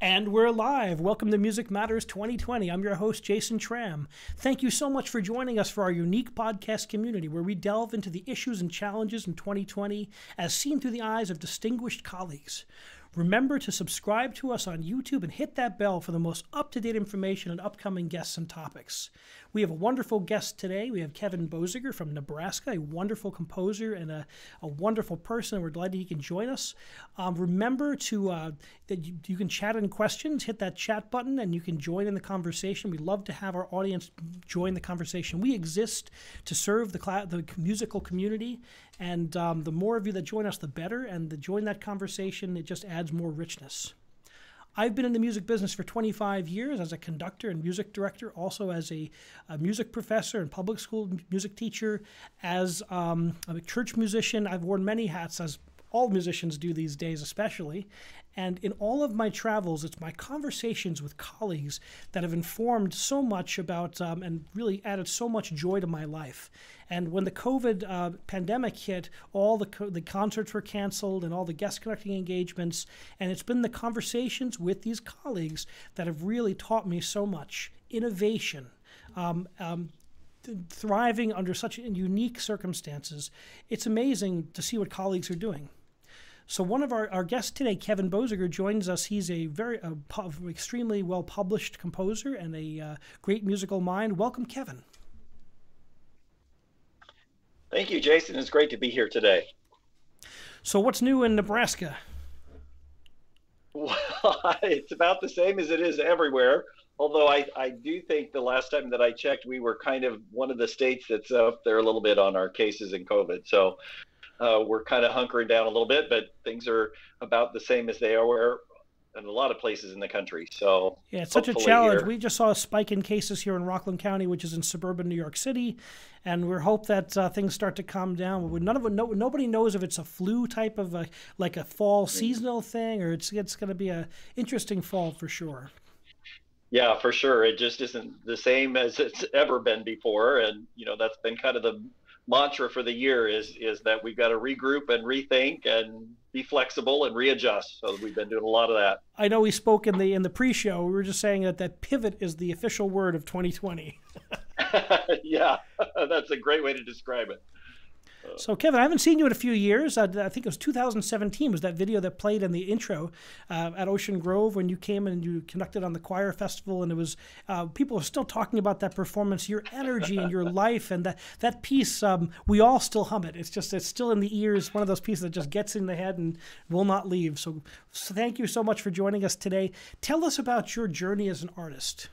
And we're live. Welcome to Music Matters 2020. I'm your host, Jason Tramm. Thank you so much for joining us for our unique podcast community where we delve into the issues and challenges in 2020 as seen through the eyes of distinguished colleagues. Remember to subscribe to us on YouTube and hit that bell for the most up to date information on upcoming guests and topics. We have a wonderful guest today. We have Kevin Boesiger from Nebraska, a wonderful composer and a, a wonderful person. We're delighted he can join us. Um, remember to uh, that you, you, can chat in questions. Hit that chat button and you can join in the conversation. We love to have our audience join the conversation. We exist to serve the cl- the musical community, and um, the more of you that join us, the better. And to join that conversation, it just adds more richness. I've been in the music business for 25 years as a conductor and music director, also as a, a music professor and public school music teacher, as um, a church musician. I've worn many hats as all musicians do these days, especially. And in all of my travels, it's my conversations with colleagues that have informed so much about um, and really added so much joy to my life. And when the COVID uh, pandemic hit, all the, co- the concerts were canceled and all the guest conducting engagements. And it's been the conversations with these colleagues that have really taught me so much innovation. Um, um, thriving under such unique circumstances, it's amazing to see what colleagues are doing. So one of our, our guests today, Kevin Boesiger, joins us. He's a very uh, extremely well published composer and a uh, great musical mind. Welcome, Kevin. Thank you, Jason. It's great to be here today. So what's new in Nebraska? Well, it's about the same as it is everywhere. Although I, I do think the last time that I checked, we were kind of one of the states that's up there a little bit on our cases in COVID. So uh, we're kind of hunkering down a little bit, but things are about the same as they are in a lot of places in the country. So yeah, it's such a challenge. Here, we just saw a spike in cases here in Rockland County, which is in suburban New York City, and we hope that uh, things start to calm down. None of no, nobody knows if it's a flu type of a, like a fall mm. seasonal thing, or it's it's going to be a interesting fall for sure. Yeah, for sure. It just isn't the same as it's ever been before, and you know that's been kind of the mantra for the year is is that we've got to regroup and rethink and be flexible and readjust. So we've been doing a lot of that. I know we spoke in the in the pre-show. We were just saying that that pivot is the official word of 2020. yeah, that's a great way to describe it. So, Kevin, I haven't seen you in a few years. I, I think it was 2017 was that video that played in the intro uh, at Ocean Grove when you came and you conducted on the choir festival, and it was uh, people are still talking about that performance, your energy and your life, and that that piece. Um, we all still hum it. It's just it's still in the ears. One of those pieces that just gets in the head and will not leave. So, so thank you so much for joining us today. Tell us about your journey as an artist.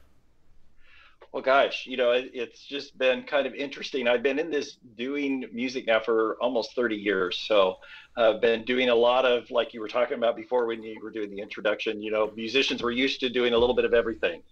Well, gosh, you know, it, it's just been kind of interesting. I've been in this doing music now for almost 30 years. So I've been doing a lot of, like you were talking about before when you were doing the introduction, you know, musicians were used to doing a little bit of everything.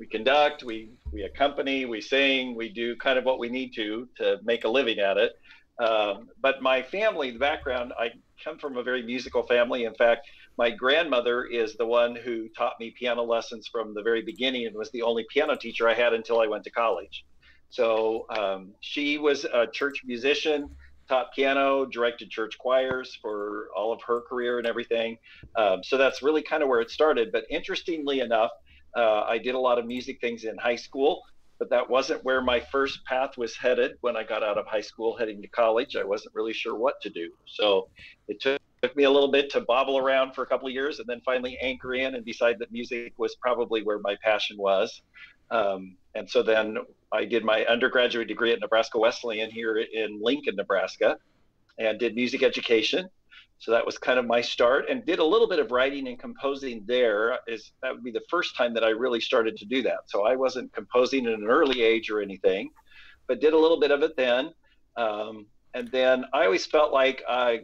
We conduct, we, we accompany, we sing, we do kind of what we need to to make a living at it. Um, but my family, the background, I come from a very musical family. In fact, my grandmother is the one who taught me piano lessons from the very beginning and was the only piano teacher I had until I went to college. So um, she was a church musician, taught piano, directed church choirs for all of her career and everything. Um, so that's really kind of where it started. But interestingly enough, uh, I did a lot of music things in high school, but that wasn't where my first path was headed when I got out of high school heading to college. I wasn't really sure what to do. So it took took me a little bit to bobble around for a couple of years and then finally anchor in and decide that music was probably where my passion was. Um, and so then I did my undergraduate degree at Nebraska Wesleyan here in Lincoln, Nebraska, and did music education. So that was kind of my start and did a little bit of writing and composing there is that would be the first time that I really started to do that. So I wasn't composing at an early age or anything, but did a little bit of it then. Um, and then I always felt like I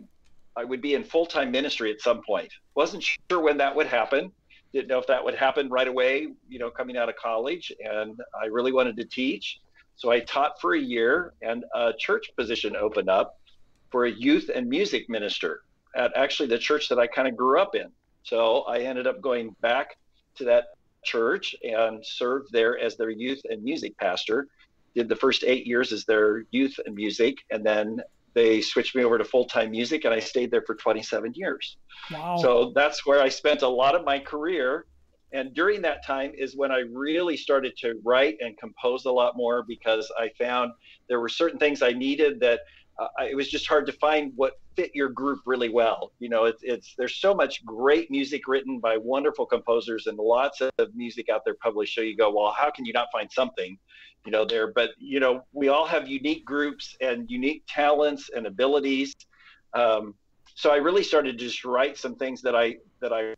I would be in full time ministry at some point. Wasn't sure when that would happen. Didn't know if that would happen right away, you know, coming out of college. And I really wanted to teach. So I taught for a year, and a church position opened up for a youth and music minister at actually the church that I kind of grew up in. So I ended up going back to that church and served there as their youth and music pastor. Did the first eight years as their youth and music, and then they switched me over to full time music, and I stayed there for 27 years. Wow. So that's where I spent a lot of my career. And during that time is when I really started to write and compose a lot more because I found there were certain things I needed that uh, it was just hard to find what fit your group really well. You know, it's, it's there's so much great music written by wonderful composers and lots of music out there published. So you go, well, how can you not find something, you know, there? But you know, we all have unique groups and unique talents and abilities. Um, so I really started to just write some things that I that I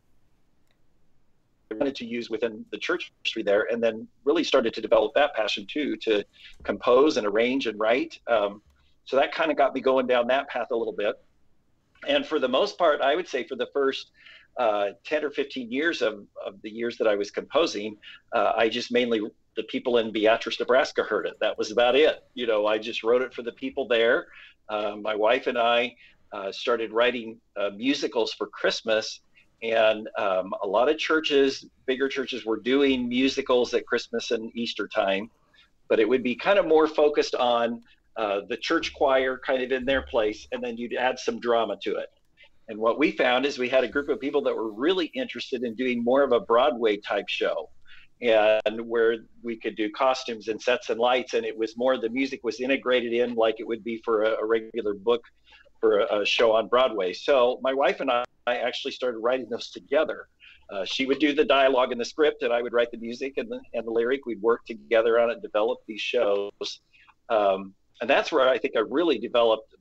wanted to use within the church history there, and then really started to develop that passion too to compose and arrange and write. Um, so that kind of got me going down that path a little bit. And for the most part, I would say for the first uh, 10 or 15 years of, of the years that I was composing, uh, I just mainly, the people in Beatrice, Nebraska heard it. That was about it. You know, I just wrote it for the people there. Uh, my wife and I uh, started writing uh, musicals for Christmas. And um, a lot of churches, bigger churches, were doing musicals at Christmas and Easter time, but it would be kind of more focused on uh, the church choir kind of in their place, and then you'd add some drama to it. And what we found is we had a group of people that were really interested in doing more of a Broadway type show and where we could do costumes and sets and lights and it was more the music was integrated in like it would be for a, a regular book for a, a, show on broadway. So my wife and i actually started writing those together. Uh, she would do the dialogue and the script and i would write the music and the, and the lyric. We'd work together on it develop these shows. Um, and that's where I think I really developed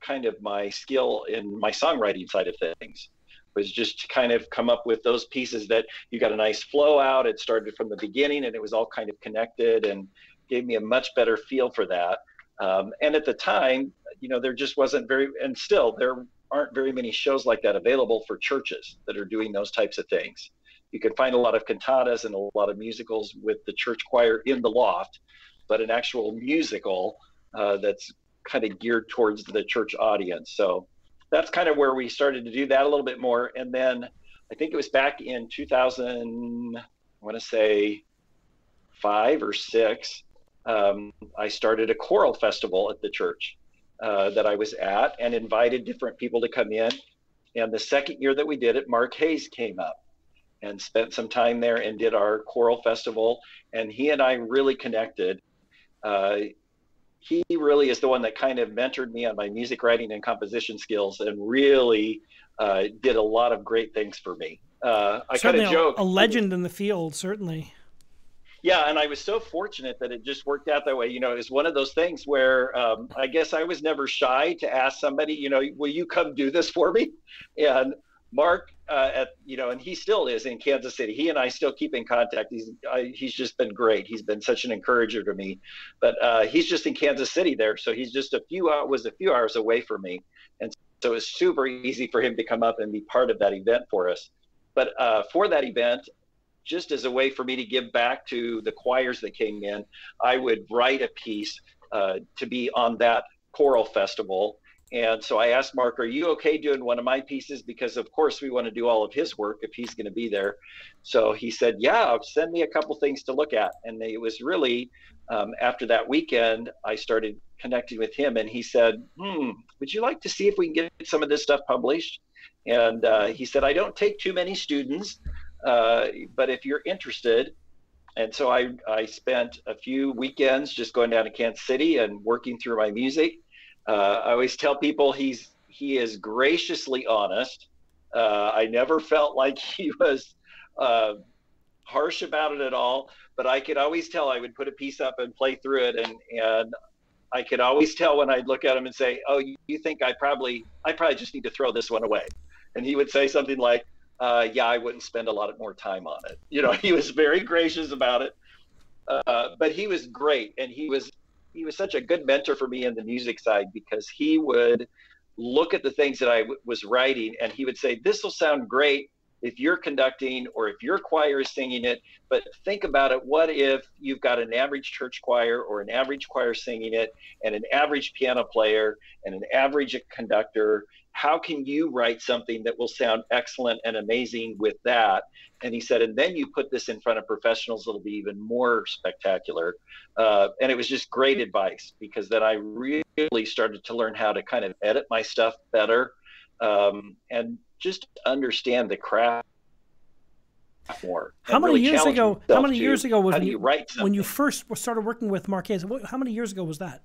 kind of my skill in my songwriting side of things was just to kind of come up with those pieces that you got a nice flow out. It started from the beginning and it was all kind of connected and gave me a much better feel for that. Um, and at the time, you know, there just wasn't very, and still there aren't very many shows like that available for churches that are doing those types of things. You can find a lot of cantatas and a lot of musicals with the church choir in the loft, but an actual musical uh, that's kind of geared towards the church audience. So that's kind of where we started to do that a little bit more. And then I think it was back in 2000, I want to say five or six, um, I started a choral festival at the church uh, that I was at and invited different people to come in. And the second year that we did it, Mark Hayes came up and spent some time there and did our choral festival. And he and I really connected. Uh, he really is the one that kind of mentored me on my music writing and composition skills and really uh, did a lot of great things for me. Uh, I kind of joke. A legend in the field, certainly. Yeah, and I was so fortunate that it just worked out that way. You know, it was one of those things where um, I guess I was never shy to ask somebody, you know, will you come do this for me? And Mark, uh, at you know, and he still is in Kansas City. He and I still keep in contact. He's I, he's just been great. He's been such an encourager to me. But uh, he's just in Kansas City there, so he's just a few uh, was a few hours away from me, and so it was super easy for him to come up and be part of that event for us. But uh, for that event, just as a way for me to give back to the choirs that came in, I would write a piece uh, to be on that choral festival and so I asked Mark, Are you okay doing one of my pieces? Because, of course, we want to do all of his work if he's going to be there. So he said, Yeah, send me a couple things to look at. And it was really um, after that weekend, I started connecting with him. And he said, Hmm, would you like to see if we can get some of this stuff published? And uh, he said, I don't take too many students, uh, but if you're interested, and so I, I spent a few weekends just going down to Kansas City and working through my music uh, I always tell people he's he is graciously honest. Uh, I never felt like he was uh, harsh about it at all, but I could always tell. I would put a piece up and play through it, and and I could always tell when I'd look at him and say, "Oh, you, you think I probably I probably just need to throw this one away," and he would say something like, uh, "Yeah, I wouldn't spend a lot more time on it." You know, he was very gracious about it, uh, but he was great, and he was he was such a good mentor for me in the music side because he would look at the things that I w- was writing and he would say, This will sound great if you're conducting or if your choir is singing it. But think about it. What if you've got an average church choir or an average choir singing it and an average piano player and an average conductor how can you write something that will sound excellent and amazing with that? And he said, and then you put this in front of professionals, it'll be even more spectacular. Uh, and it was just great advice because then I really started to learn how to kind of edit my stuff better um, and just understand the craft more. How many really years ago? How many years ago was when you, write when you first started working with Mark Hayes? How many years ago was that?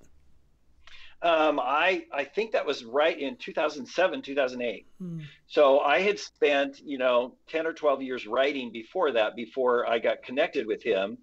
Um, I I think that was right in 2007, 2008. Hmm. So I had spent you know 10 or 12 years writing before that, before I got connected with him,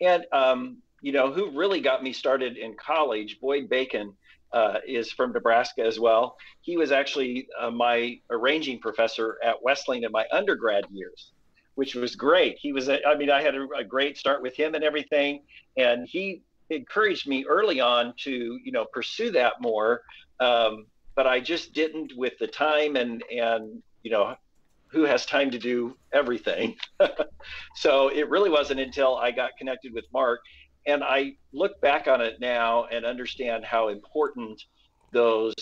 and um, you know who really got me started in college. Boyd Bacon uh, is from Nebraska as well. He was actually uh, my arranging professor at Wesleyan in my undergrad years, which was great. He was, a, I mean, I had a, a great start with him and everything, and he encouraged me early on to you know pursue that more. Um, but i just didn't with the time and and you know who has time to do everything. So it really wasn't until i got connected with mark and i look back on it now and understand how important those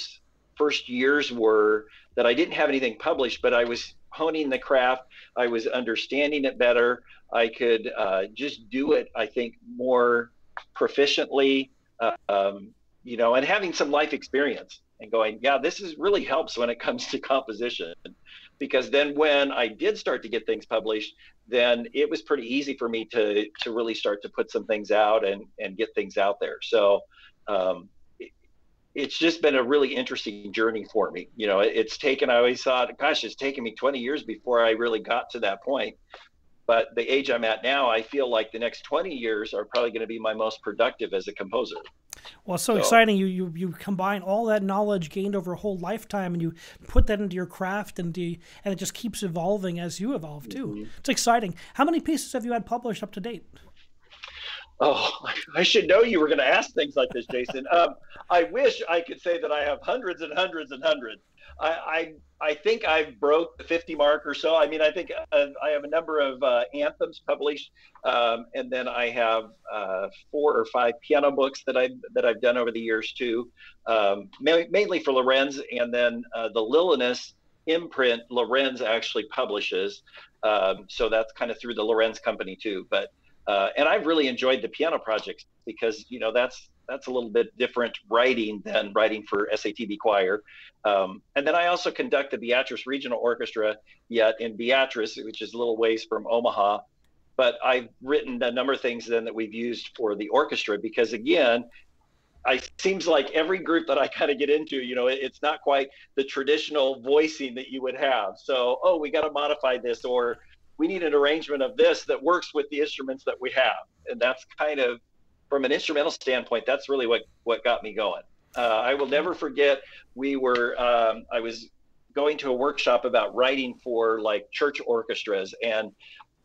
first years were that i didn't have anything published but i was honing the craft. I was understanding it better. I could uh, just do it i think more proficiently, uh, um, you know, and having some life experience and going, yeah, this is really helps when it comes to composition. Because then when I did start to get things published, then it was pretty easy for me to to really start to put some things out and and get things out there. So um, it, it's just been a really interesting journey for me. You know, it, it's taken. I always thought, gosh, it's taken me 20 years before I really got to that point but the age I'm at now, I feel like the next 20 years are probably going to be my most productive as a composer. Well, it's so, so, exciting. You, you you combine all that knowledge gained over a whole lifetime, and you put that into your craft, and you, and it just keeps evolving as you evolve too. Mm-hmm. It's exciting. How many pieces have you had published up to date? Oh, I should know you were going to ask things like this, Jason. um, I wish I could say that I have hundreds and hundreds and hundreds. I, I, I think I've broke the 50 mark or so. I mean, I think uh, I have a number of uh, anthems published, um, and then I have uh, four or five piano books that I that I've done over the years too, um, ma- mainly for Lorenz, and then uh, the Lillenas imprint Lorenz actually publishes. Um, so that's kind of through the Lorenz company too. But uh, and I've really enjoyed the piano projects because you know that's that's a little bit different writing than writing for SATB choir. Um, and then I also conduct the Beatrice Regional Orchestra yet in Beatrice, which is a little ways from Omaha. But I've written a number of things then that we've used for the orchestra because again, I seems like every group that I kind of get into, you know, it, it's not quite the traditional voicing that you would have. So, oh, we got to modify this, or we need an arrangement of this that works with the instruments that we have, and that's kind of from an instrumental standpoint, that's really what what got me going. Uh, I will never forget. We were um, I was going to a workshop about writing for like church orchestras, and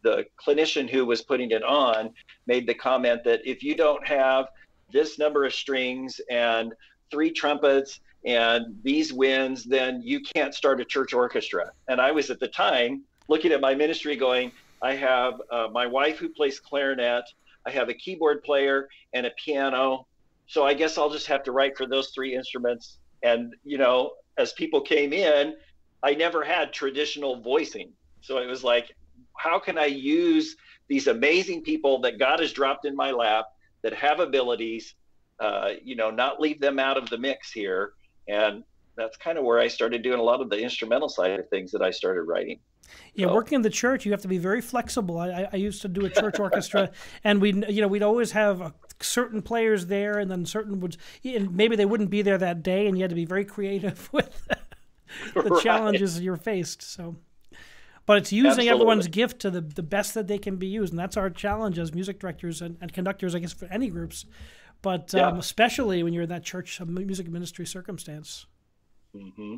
the clinician who was putting it on made the comment that if you don't have this number of strings and three trumpets and these winds, then you can't start a church orchestra. And I was at the time looking at my ministry going, I have uh, my wife who plays clarinet, I have a keyboard player and a piano. So I guess I'll just have to write for those three instruments. And, you know, as people came in, I never had traditional voicing. So it was like, how can I use these amazing people that God has dropped in my lap that have abilities, uh, you know, not leave them out of the mix here? And that's kind of where I started doing a lot of the instrumental side of things that I started writing. Yeah, so. working in the church, you have to be very flexible. I, I used to do a church orchestra, and we, you know, we'd always have a, certain players there, and then certain would, and maybe they wouldn't be there that day, and you had to be very creative with the right. challenges you're faced. So, but it's using Absolutely. everyone's gift to the the best that they can be used, and that's our challenge as music directors and, and conductors, I guess, for any groups, but yeah. um, especially when you're in that church music ministry circumstance. Mm-hmm.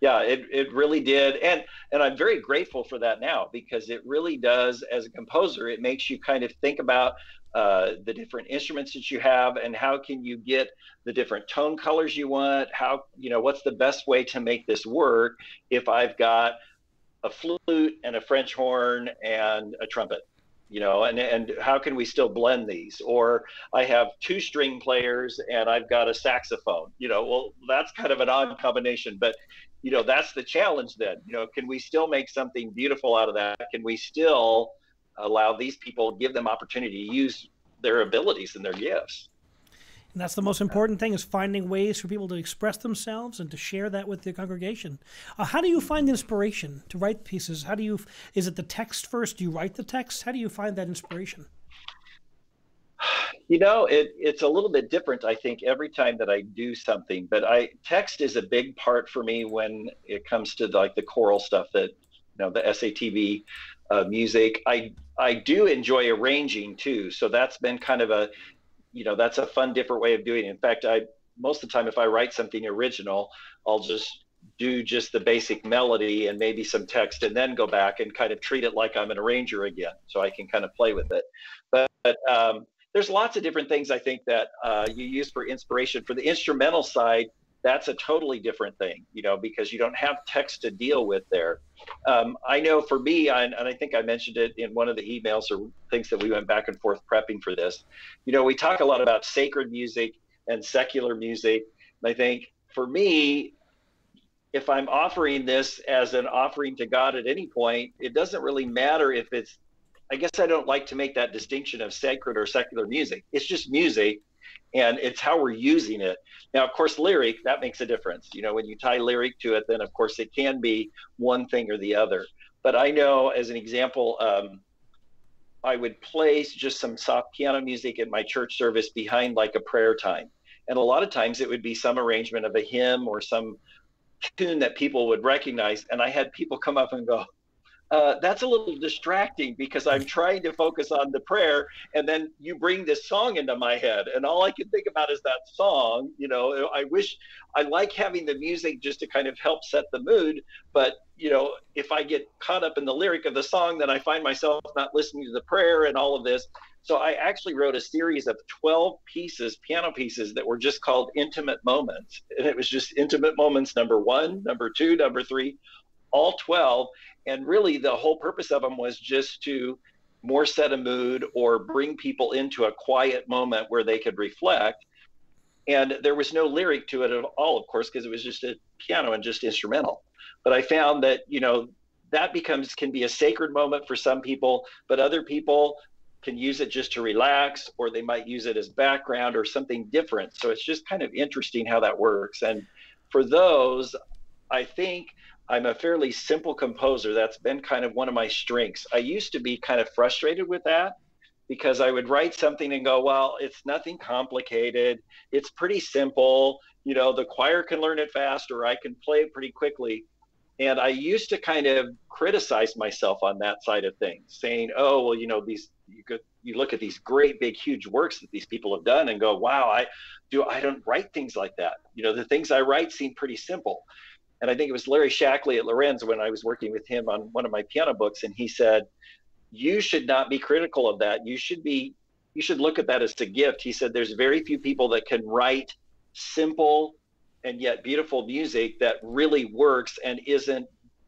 Yeah, it, it really did. And and I'm very grateful for that now because it really does as a composer, it makes you kind of think about uh, the different instruments that you have and how can you get the different tone colors you want how you know what's the best way to make this work if i've got a flute and a french horn and a trumpet you know and and how can we still blend these? Or i have two string players and i've got a saxophone you know well that's kind of an odd combination but you know that's the challenge then you know can we still make something beautiful out of that? Can we still allow these people give them opportunity to use their abilities and their gifts And that's the most important thing is finding ways for people to express themselves and to share that with the congregation. Uh, how do you find inspiration to write pieces? How do you, is it the text first? Do you write the text? How do you find that inspiration? You know, it, it's a little bit different, I think, every time that I do something. But I text is a big part for me when it comes to like the choral stuff that, you know, the SATB uh, music. I I do enjoy arranging too, so that's been kind of a you know that's a fun different way of doing it. In fact i most of the time if i write something original i'll just do just the basic melody and maybe some text and then go back and kind of treat it like i'm an arranger again so i can kind of play with it. But, but um, there's lots of different things i think that uh, you use for inspiration. For the instrumental side that's a totally different thing, you know, because you don't have text to deal with there. Um, I know for me, and I think I mentioned it in one of the emails or things that we went back and forth prepping for this. You know, we talk a lot about sacred music and secular music. And I think for me, if I'm offering this as an offering to God at any point, it doesn't really matter if it's, I guess I don't like to make that distinction of sacred or secular music. It's just music and it's how we're using it. Now, of course, lyric that makes a difference. You know, when you tie lyric to it, then of course it can be one thing or the other. But I know, as an example, um, I would place just some soft piano music in my church service behind like a prayer time, and a lot of times it would be some arrangement of a hymn or some tune that people would recognize, and I had people come up and go, uh, that's a little distracting because I'm trying to focus on the prayer, and then you bring this song into my head, and all I can think about is that song. You know, I wish I like having the music just to kind of help set the mood, but you know, if I get caught up in the lyric of the song, then I find myself not listening to the prayer and all of this. So I actually wrote a series of 12 pieces, piano pieces that were just called intimate moments. And it was just intimate moments number one, number two, number three, all 12 and really the whole purpose of them was just to more set a mood or bring people into a quiet moment where they could reflect. And there was no lyric to it at all of course because it was just a piano and just instrumental. But i found that you know that becomes can be a sacred moment for some people but other people can use it just to relax or they might use it as background or something different. So it's just kind of interesting how that works. And for those i think I'm a fairly simple composer. That's been kind of one of my strengths. I used to be kind of frustrated with that because I would write something and go, well, it's nothing complicated. It's pretty simple. You know, the choir can learn it fast or I can play it pretty quickly. And I used to kind of criticize myself on that side of things, saying, oh, well, you know, these, you could, you look at these great big huge works that these people have done and go wow i do i don't write things like that you know the things i write seem pretty simple and I think it was Larry Shackley at Lorenz when I was working with him on one of my piano books, and he said, "You should not be critical of that. You should be, you should look at that as a gift." He said, "There's very few people that can write simple and yet beautiful music that really works and isn't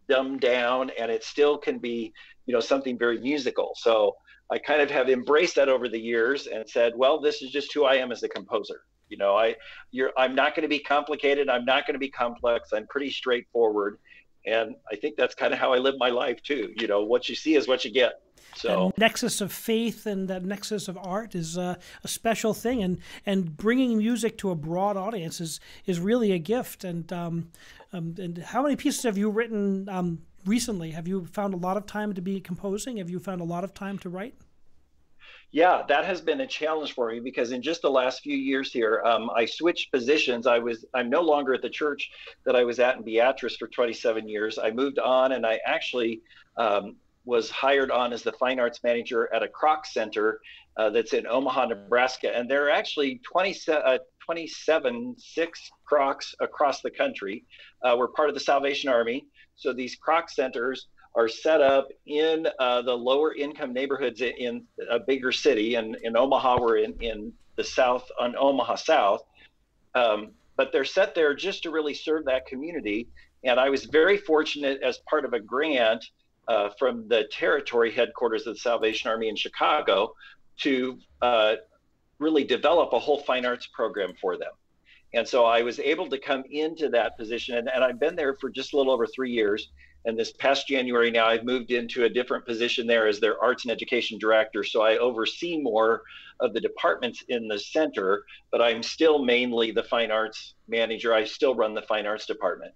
dumbed down, and it still can be, you know, something very musical." So I kind of have embraced that over the years and said, "Well, this is just who I am as a composer." You know, I you're I'm not going to be complicated. I'm not going to be complex. I'm pretty straightforward, and I think that's kind of how I live my life too. You know, what you see is what you get. So that nexus of faith and that nexus of art is uh, a special thing, and and bringing music to a broad audience is is really a gift. And um, um and how many pieces have you written um, recently? Have you found a lot of time to be composing? Have you found a lot of time to write? Yeah, that has been a challenge for me because in just the last few years here, um, I switched positions. I was I'm no longer at the church that I was at in Beatrice for 27 years. I moved on, and I actually um, was hired on as the fine arts manager at a Kroc Center uh, that's in Omaha, Nebraska, and there are actually 20, uh, 27 six Krocs across the country. Uh, we're part of the Salvation Army, so these Kroc centers are set up in uh, the lower income neighborhoods in a bigger city. And in Omaha, we're in, in the south, on Omaha South. Um, but they're set there just to really serve that community. And I was very fortunate as part of a grant uh, from the territory headquarters of the Salvation Army in Chicago to uh, really develop a whole fine arts program for them. And so I was able to come into that position, and, and I've been there for just a little over three years And this past January now, I've moved into a different position there as their arts and education director. So I oversee more of the departments in the center, but I'm still mainly the fine arts manager. I still run the fine arts department.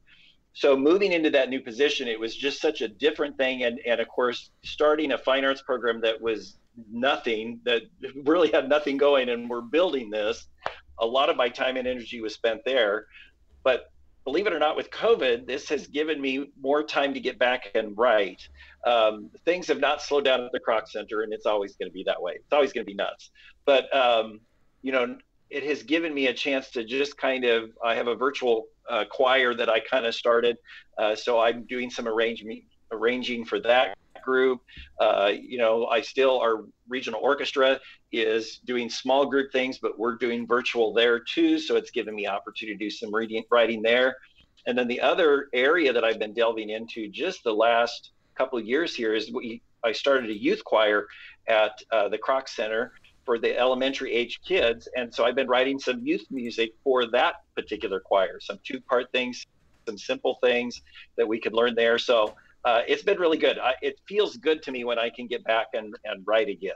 So moving into that new position, it was just such a different thing. And, and of course, starting a fine arts program that was nothing, that really had nothing going, and we're building this. A lot of my time and energy was spent there. But believe it or not, with COVID, this has given me more time to get back and write. Um, things have not slowed down at the Kroc Center, and it's always going to be that way. It's always going to be nuts. But um, you know, it has given me a chance to just kind of. I have a virtual uh, choir that I kind of started, uh, so I'm doing some arranging arranging for that group. Uh, you know, I still our regional orchestra is doing small group things, but we're doing virtual there too. So it's given me opportunity to do some reading, writing there. And then the other area that I've been delving into just the last couple of years here is we, I started a youth choir at uh, the Kroc Center for the elementary age kids. And so I've been writing some youth music for that particular choir, some two part things, some simple things that we could learn there. So uh, it's been really good. I, it feels good to me when I can get back and, and write again.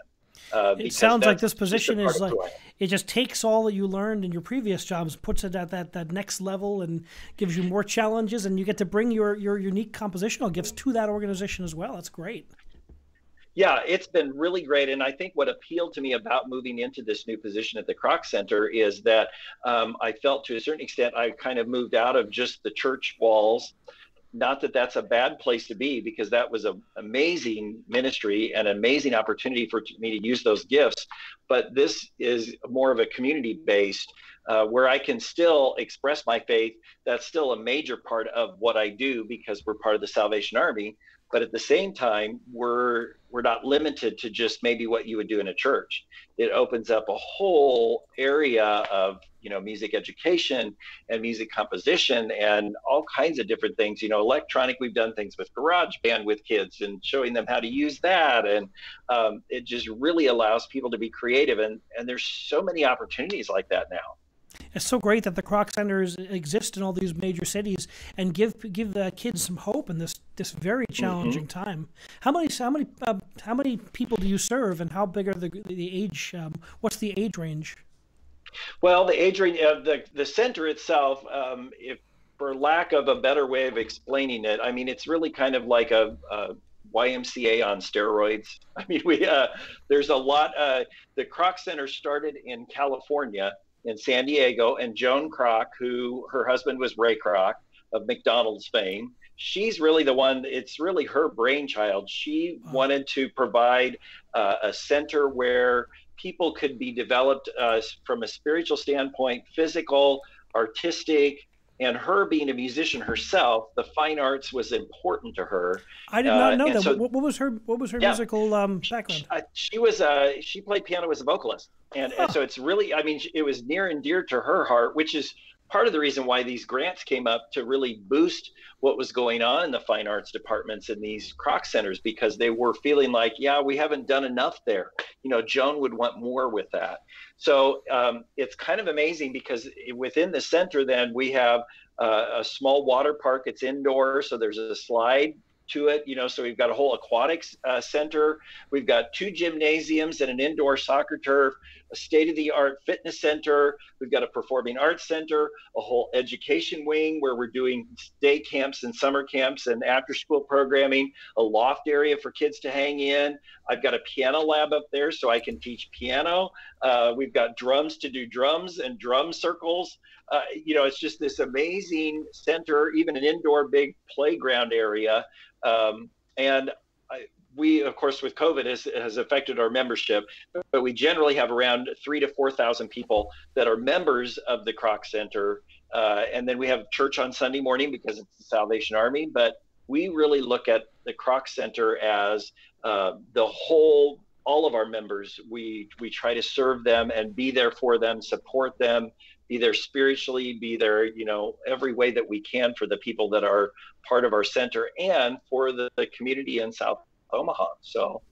Uh, it sounds like this position is like it just takes all that you learned in your previous jobs, puts it at that, that next level, and gives you more challenges, and you get to bring your your unique compositional gifts to that organization as well. That's great. Yeah, it's been really great, and I think what appealed to me about moving into this new position at the Kroc Center is that um, I felt, to a certain extent, I kind of moved out of just the church walls not that that's a bad place to be because that was an amazing ministry and an amazing opportunity for me to use those gifts. But this is more of a community based uh, where i can still express my faith. That's still a major part of what i do because we're part of the salvation army but at the same time we're we're not limited to just maybe what you would do in a church. It opens up a whole area of you know music education and music composition and all kinds of different things. You know electronic we've done things with GarageBand with kids and showing them how to use that. And um, it just really allows people to be creative and and there's so many opportunities like that now it's so great that the Kroc Centers exist in all these major cities and give give the kids some hope in this this very mm-hmm. challenging mm-hmm. time. How many how many uh, how many people do you serve, and how big are the the age? Um, what's the age range? Well, the age range of the the center itself, um, if for lack of a better way of explaining it, I mean it's really kind of like a, a YMCA on steroids. I mean, we uh, there's a lot. Uh, the Kroc Center started in California, in San Diego, and Joan Kroc, who her husband was Ray Kroc of McDonald's fame. She's really the one, it's really her brainchild. She wanted to provide uh, a center where people could be developed uh, from a spiritual standpoint, physical, artistic, and her being a musician herself, the fine arts was important to her. I did not uh, know that. So, what, what, was her What was her yeah, musical um, background? She, uh, she was uh, she played piano as a vocalist, and, and so it's really I mean it was near and dear to her heart, which is part of the reason why these grants came up to really boost what was going on in the fine arts departments in these Kroc centers because they were feeling like, yeah, we haven't done enough there. You know, Joan would want more with that. So um, it's kind of amazing because within the center, then we have uh, a small water park. It's indoor, so there's a slide to it. You know, so we've got a whole aquatics uh, center. We've got two gymnasiums and an indoor soccer turf, a state-of-the-art fitness center. We've got a performing arts center, a whole education wing where we're doing day camps and summer camps and after-school programming, a loft area for kids to hang in. I've got a piano lab up there so I can teach piano. Uh, we've got drums to do drums and drum circles. Uh, you know, it's just this amazing center, even an indoor big playground area um, and I, we, of course, with COVID has, has affected our membership, but we generally have around three to 4,000 people that are members of the Kroc Center. Uh, and then we have church on Sunday morning because it's the Salvation Army. But we really look at the Kroc Center as uh, the whole, all of our members. We, we try to serve them and be there for them, support them, be there spiritually, be there, you know, every way that we can for the people that are part of our center and for the, the community in South Omaha. So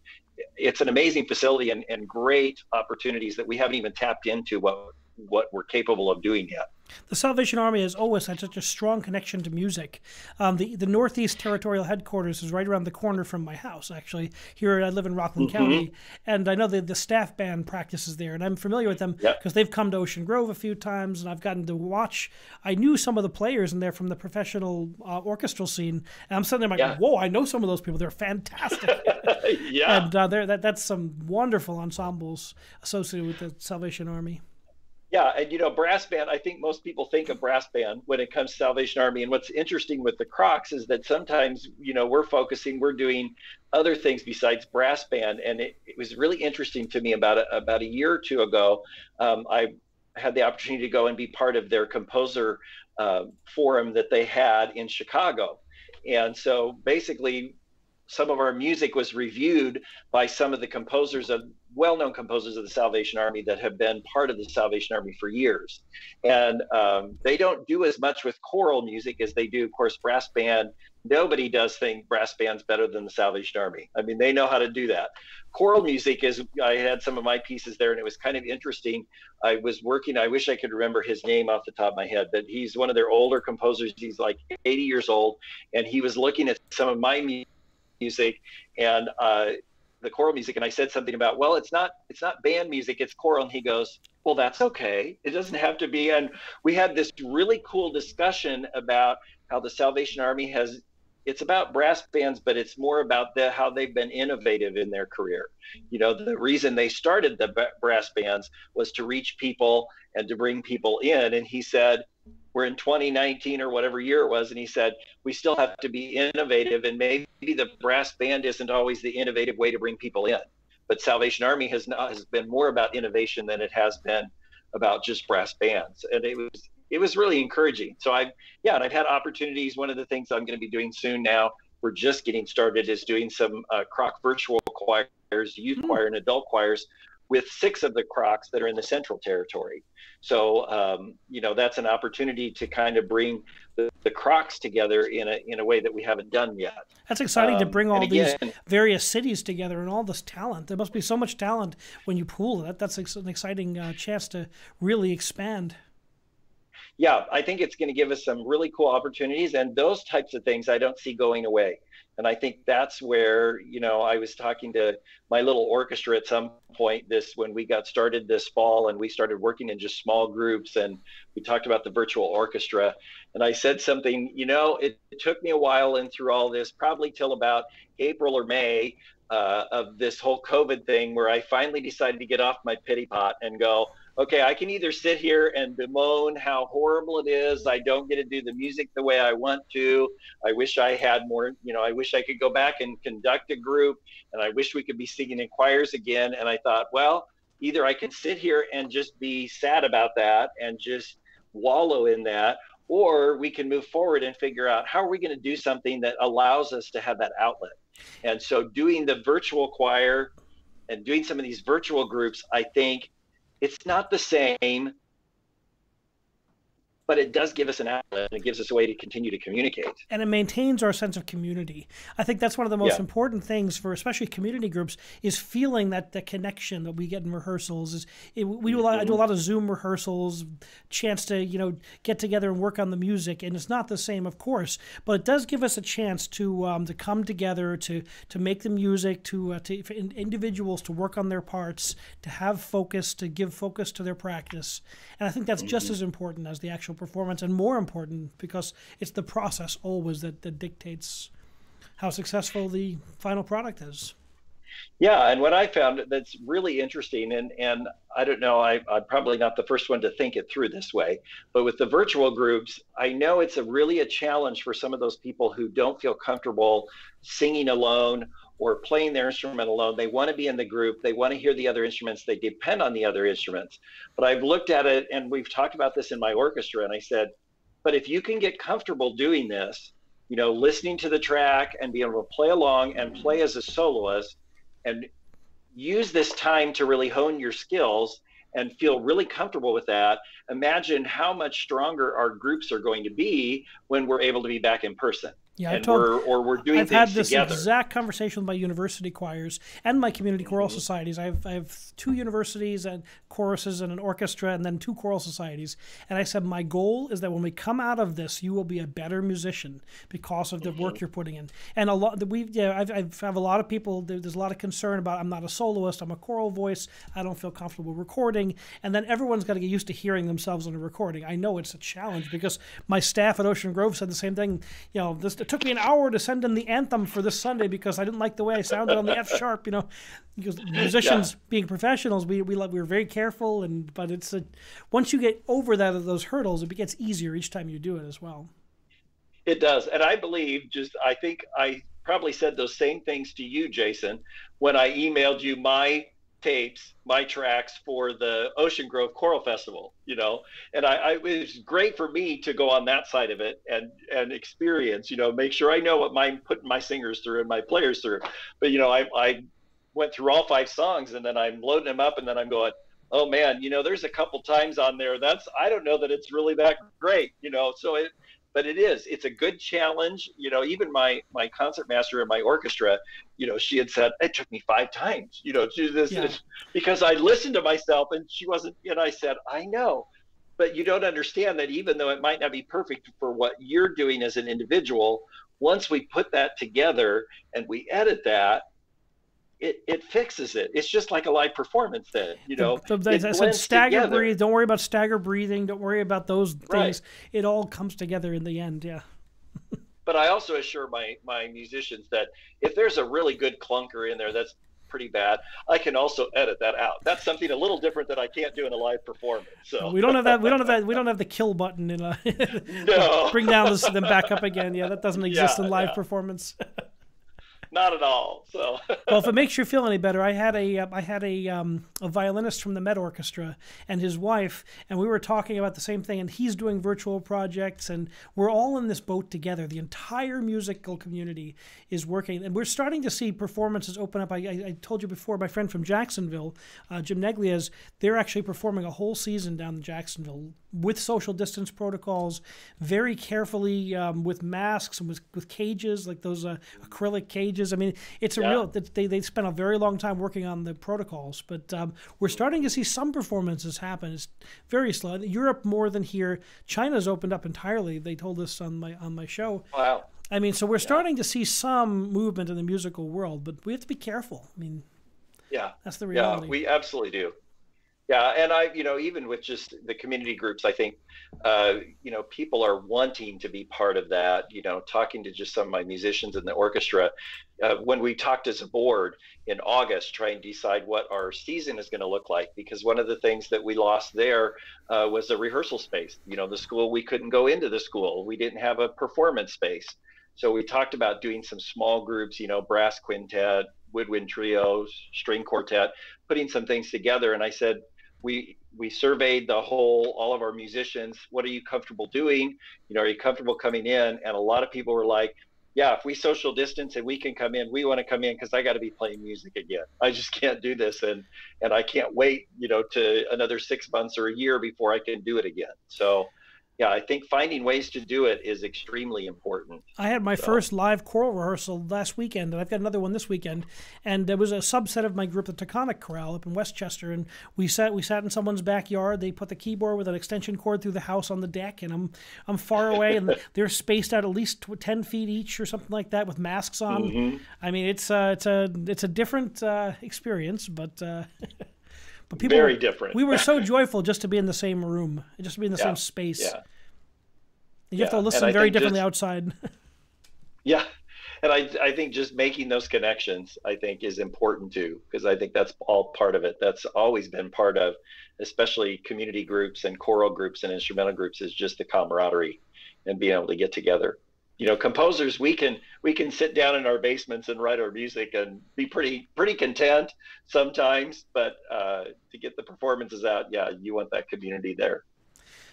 it's an amazing facility and, and great opportunities that we haven't even tapped into what what we're capable of doing yet. The Salvation Army has always had such a strong connection to music. Um, the the Northeast Territorial Headquarters is right around the corner from my house. Actually, here I live in Rockland mm-hmm. County, and I know that the staff band practices there, and I'm familiar with them because yep. they've come to Ocean Grove a few times, and I've gotten to watch. I knew some of the players in there from the professional uh, orchestral scene, and I'm sitting there like, yeah. whoa, I know some of those people. They're fantastic. yeah, and uh, that that's some wonderful ensembles associated with the Salvation Army. Yeah, and you know, brass band, I think most people think of brass band when it comes to Salvation Army. And what's interesting with the Krocs is that sometimes, you know, we're focusing, we're doing other things besides brass band. And it, it was really interesting to me about a, about a year or two ago. Um, I had the opportunity to go and be part of their composer uh, forum that they had in Chicago. And so basically, some of our music was reviewed by some of the composers of well-known composers of the Salvation Army that have been part of the Salvation Army for years, and um, they don't do as much with choral music as they do, of course, brass band. Nobody does think brass bands better than the Salvation Army. I mean, they know how to do that. Choral music is. I had some of my pieces there, and it was kind of interesting. I was working. I wish I could remember his name off the top of my head, but he's one of their older composers. He's like 80 years old, and he was looking at some of my music music and uh, the choral music and i said something about well it's not it's not band music it's choral and he goes well that's okay. It doesn't have to be. And we had this really cool discussion about how the salvation army has it's about brass bands but it's more about the, how they've been innovative in their career. You know the reason they started the brass bands was to reach people and to bring people in. And he said we're in 2019 or whatever year it was and he said we still have to be innovative and maybe the brass band isn't always the innovative way to bring people in. But salvation army has not has been more about innovation than it has been about just brass bands. And it was it was really encouraging. So i yeah and i've had opportunities. One of the things i'm going to be doing soon now we're just getting started is doing some uh, Kroc virtual choirs youth mm-hmm. choir and adult choirs with six of the Krocs that are in the central territory. So, um, you know, that's an opportunity to kind of bring the, the, Krocs together in a, in a way that we haven't done yet. That's exciting um, to bring all again, these various cities together and all this talent. There must be so much talent when you pool that. That's an exciting uh, chance to really expand. Yeah, I think it's going to give us some really cool opportunities, and those types of things I don't see going away and i think that's where you know i was talking to my little orchestra at some point this when we got started this fall and we started working in just small groups and we talked about the virtual orchestra. And i said something you know it, it took me a while and through all this probably till about april or may uh, of this whole covid thing where i finally decided to get off my pity pot and go okay, I can either sit here and bemoan how horrible it is. I don't get to do the music the way I want to. I wish I had more, you know, I wish I could go back and conduct a group and I wish we could be singing in choirs again. And I thought, well, either I can sit here and just be sad about that and just wallow in that, or we can move forward and figure out how are we going to do something that allows us to have that outlet. And so doing the virtual choir and doing some of these virtual groups, I think it's not the same but it does give us an outlet and it gives us a way to continue to communicate. And it maintains our sense of community. I think that's one of the most yeah. important things for especially community groups is feeling that the connection that we get in rehearsals is it, we do a lot mm-hmm. I do a mm-hmm. lot of Zoom rehearsals, chance to, you know, get together and work on the music and it's not the same of course, but it does give us a chance to um, to come together to to make the music to uh, to for individuals to work on their parts, to have focus, to give focus to their practice. And I think that's mm-hmm. just as important as the actual performance and more important because it's the process always that, that dictates how successful the final product is. Yeah, and what I found that's really interesting, and and I don't know, I, I'm probably not the first one to think it through this way, but with the virtual groups, I know it's a really a challenge for some of those people who don't feel comfortable singing alone or playing their instrument alone. They want to be in the group. They want to hear the other instruments. They depend on the other instruments. But I've looked at it, and we've talked about this in my orchestra, and I said, but if you can get comfortable doing this, you know, listening to the track and be able to play along and play as a soloist and use this time to really hone your skills and feel really comfortable with that, imagine how much stronger our groups are going to be when we're able to be back in person. Yeah, and told, we're, or we're doing I've had this together. exact conversation with my university choirs and my community choral Mhm. societies. I have, I have two universities and choruses and an orchestra, and then two choral societies. And I said, my goal is that when we come out of this, you will be a better musician because of the Mm-hmm. work you're putting in. And a lot, that we, yeah, I've, I've have a lot of people. there- There's a lot of concern about I'm not a soloist. I'm a choral voice. I don't feel comfortable recording. And then everyone's got to get used to hearing themselves on a recording. I know it's a challenge because my staff at Ocean Grove said the same thing. You know, this it took me an hour to send in the anthem for this Sunday because I didn't like the way I sounded on the F sharp. You know, because musicians being professionals, we we love, we're very careful, and but it's a once you get over that of those hurdles, it gets easier each time you do it as well. It does. And I believe just, I think I probably said those same things to you, Jason, when I emailed you my tapes, my tracks for the Ocean Grove Choral Festival, you know, and I, I, it was great for me to go on that side of it and, and experience, you know, make sure I know what I'm putting my singers through and my players through. But, you know, I, I went through all five songs and then I'm loading them up and then I'm going, oh man, you know, there's a couple times on there that's, I don't know that it's really that great, you know, so it, but it is it's a good challenge you know even my my concert master in my orchestra you know she had said it took me five times you know to do this Yeah. because i listened to myself and she wasn't and i said i know but you don't understand that even though it might not be perfect for what you're doing as an individual once we put that together and we edit that it, it fixes it. It's just like a live performance then, you know. The- the- it I said stagger together. breathe. Don't worry about stagger breathing. Don't worry about those things. Right. It all comes together in the end. Yeah. but I also assure my my musicians that if there's a really good clunker in there that's pretty bad, I can also edit that out. That's something a little different that I can't do in a live performance. So We don't have that. We don't have that. We don't have the kill button in a No. bring down this, then back up again. Yeah, that doesn't exist Yeah, in live yeah. performance. Not at all. So well, if it makes you feel any better, I had a uh, I had a um, a violinist from the Met Orchestra and his wife, and we were talking about the same thing. And he's doing virtual projects, and we're all in this boat together. The entire musical community is working, and we're starting to see performances open up. I, I, I told you before, my friend from Jacksonville, uh, Jim Neglias, they're actually performing a whole season down in Jacksonville with social distance protocols, very carefully um, with masks and with, with cages like those uh, acrylic cages. I mean, it's a Yeah. real. They they spent a very long time working on the protocols, but um, we're starting to see some performances happen. It's very slow. Europe more than here. China's opened up entirely. They told us on my on my show. wow. I mean, so we're starting to see some movement in the musical world, but we have to be careful. I mean, Yeah. that's the reality. Yeah, reality. we absolutely do. Yeah, and I, you know, even with just the community groups, I think, uh, you know, people are wanting to be part of that. You know, talking to just some of my musicians in the orchestra, uh, when we talked as a board in August, try and decide what our season is going to look like, because one of the things that we lost there uh, was the rehearsal space. You know, the school we couldn't go into the school, we didn't have a performance space. So we talked about doing some small groups, you know, brass quintet, woodwind trios, string quartet, putting some things together. And I said, we we surveyed the whole all of our musicians. What are you comfortable doing? You know, are you comfortable coming in? And a lot of people were like, yeah, if we social distance and we can come in, we want to come in because I got to be playing music again. I just can't do this, and and I can't wait, you know, to another six months or a year before I can do it again. So, yeah, I think finding ways to do it is extremely important. I had my So- first live choral rehearsal last weekend, and I've got another one this weekend. And there was a subset of my group, the Taconic Chorale, up in Westchester, and we sat we sat in someone's backyard. They put the keyboard with an extension cord through the house on the deck, and I'm I'm far away, and they're spaced out at least ten feet each or something like that with masks on. Mhm. I mean, it's uh, it's a it's a different uh, experience, but. Uh, But people, Very different. We were so joyful just to be in the same room, just to be in the Yeah, same space. Yeah. You have to listen very differently just- outside. Yeah. And I, I think just making those connections, I think, is important too, because I think that's all part of it. That's always been part of, especially community groups and choral groups and instrumental groups, is just the camaraderie and being able to get together. You know, composers, we can we can sit down in our basements and write our music and be pretty pretty content sometimes, but uh, to get the performances out, yeah, you want that community there.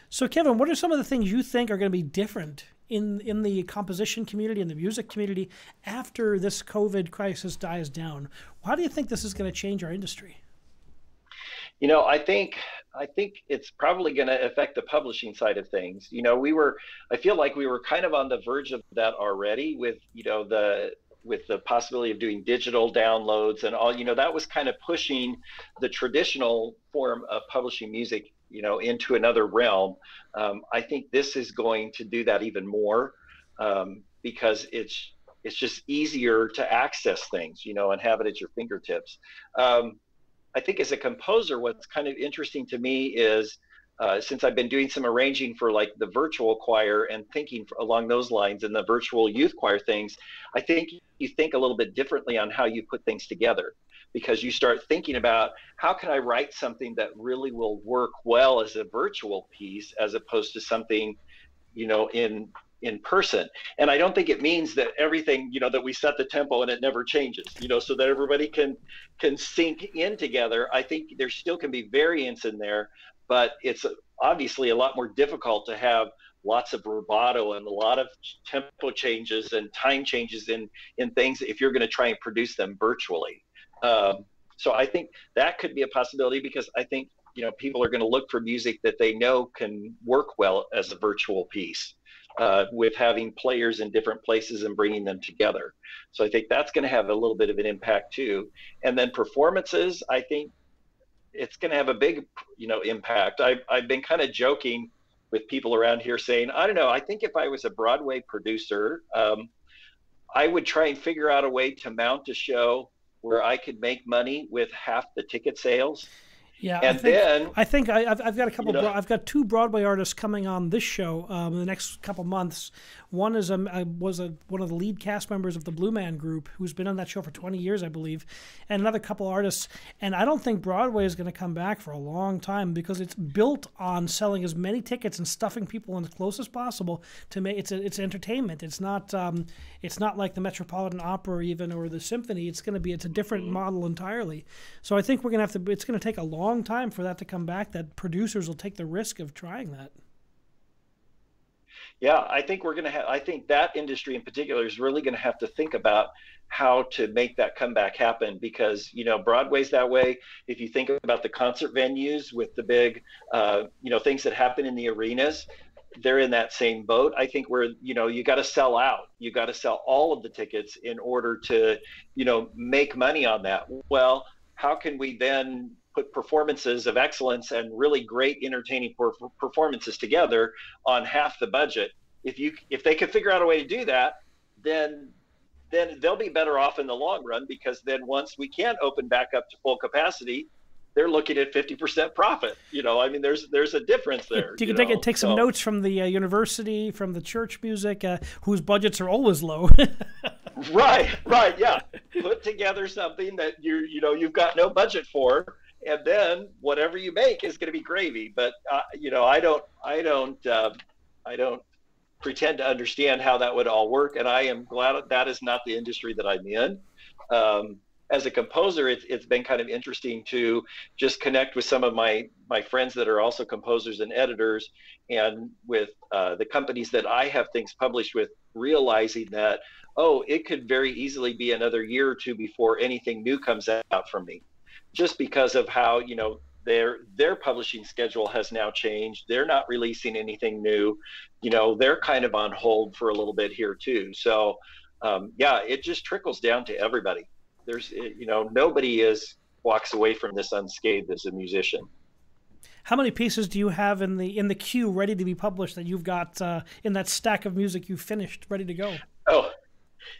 So, Kevin, what are some of the things you think are going to be different in in the composition community and the music community after this COVID crisis dies down? How do you think this is going to change our industry? You know, I think I think it's probably going to affect the publishing side of things. You know, we were I feel like we were kind of on the verge of that already with you know the with the possibility of doing digital downloads and all. You know, that was kind of pushing the traditional form of publishing music you know into another realm. Um, I think this is going to do that even more um, because it's it's just easier to access things, you know, and have it at your fingertips. Um, I think as a composer, what's kind of interesting to me is uh, since I've been doing some arranging for like the virtual choir and thinking along those lines and the virtual youth choir things, I think you think a little bit differently on how you put things together. Because you start thinking about how can I write something that really will work well as a virtual piece as opposed to something, you know, in in person. And I don't think it means that everything, you know, that we set the tempo and it never changes, you know, so that everybody can can sync in together. I think there still can be variance in there, but it's obviously a lot more difficult to have lots of rubato and a lot of tempo changes and time changes in in things if you're going to try and produce them virtually. Um, so I think that could be a possibility because I think you know people are going to look for music that they know can work well as a virtual piece uh, with having players in different places and bringing them together. So I think that's going to have a little bit of an impact too. And then performances, I think it's going to have a big, you know, impact. I've, I've been kind of joking with people around here saying, I don't know, I think if I was a Broadway producer, um, I would try and figure out a way to mount a show where I could make money with half the ticket sales yeah, and I think, then I think I, have I've got a couple. You know, I've got two Broadway artists coming on this show um, in the next couple months. One is a, a, was a one of the lead cast members of the Blue Man Group, who's been on that show for 20 years, I believe, and another couple artists. And I don't think Broadway is going to come back for a long time because it's built on selling as many tickets and stuffing people in as close as possible to make it's a, it's entertainment. It's not um, it's not like the Metropolitan Opera even or the Symphony. It's going to be it's a different mm-hmm. model entirely. So I think we're going to have to. It's going to take a long time for that to come back that producers will take the risk of trying that. Yeah, I think we're going to have, I think that industry in particular is really going to have to think about how to make that comeback happen because, you know, Broadway's that way. If you think about the concert venues with the big, uh, you know, things that happen in the arenas, they're in that same boat. I think where, you know, you got to sell out. You got to sell all of the tickets in order to, you know, make money on that. Well, how can we then put performances of excellence and really great entertaining performances together on half the budget. If you if they could figure out a way to do that then then they'll be better off in the long run because then once we can open back up to full capacity they're looking at 50% profit. You know i mean there's there's a difference there you, you can take it take some so, notes from the uh, university from the church music uh, whose budgets are always low. Right right yeah. Put together something that you you know you've got no budget for and then whatever you make is going to be gravy. But uh, you know, I don't, I don't, uh, I don't pretend to understand how that would all work, and I am glad that is not the industry that I'm in. Um, as a composer, it's, it's been kind of interesting to just connect with some of my my friends that are also composers and editors, and with uh, the companies that I have things published with, realizing that oh, it could very easily be another year or two before anything new comes out from me just because of how you know their their publishing schedule has now changed. They're not releasing anything new. You know they're kind of on hold for a little bit here too. So um, yeah it just trickles down to everybody. There's you know nobody is walks away from this unscathed as a musician. How many pieces do you have in the in the queue ready to be published that you've got uh, in that stack of music you finished ready to go? Oh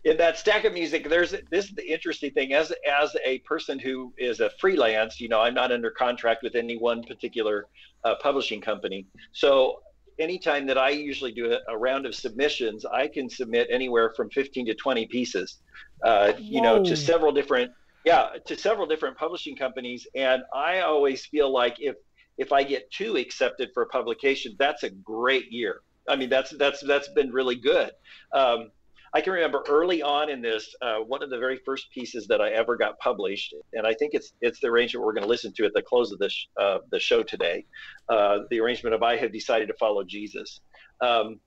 in that stack of music, there's this is the interesting thing as as a person who is a freelance. You know, I'm not under contract with any one particular uh, publishing company. So anytime that I usually do a, a, round of submissions, I can submit anywhere from 15 to 20 pieces. Uh, you know, to several different yeah to several different publishing companies, and I always feel like if if I get two accepted for publication, that's a great year. I mean, that's that's that's been really good. Um, I can remember early on in this, uh, one of the very first pieces that I ever got published, and I think it's it's the arrangement we're going to listen to at the close of this uh, the show today. Uh, the arrangement of "I Have Decided to Follow Jesus." Um,